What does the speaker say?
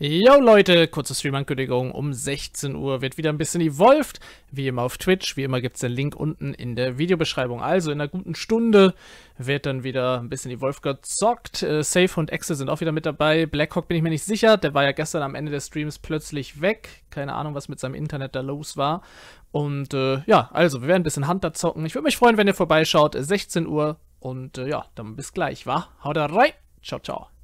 Yo Leute, kurze Stream-Ankündigung. Um 16 Uhr wird wieder ein bisschen evolved. Wie immer auf Twitch. Wie immer gibt es den Link unten in der Videobeschreibung. Also in einer guten Stunde wird dann wieder ein bisschen evolved gezockt. Äh, Safe und Excel sind auch wieder mit dabei. Blackhawk bin ich mir nicht sicher. Der war ja gestern am Ende des Streams plötzlich weg. Keine Ahnung, was mit seinem Internet da los war. Und äh, ja, also wir werden ein bisschen Hunter zocken. Ich würde mich freuen, wenn ihr vorbeischaut. 16 Uhr. Und äh, ja, dann bis gleich, wa? Haut rein. Ciao, ciao.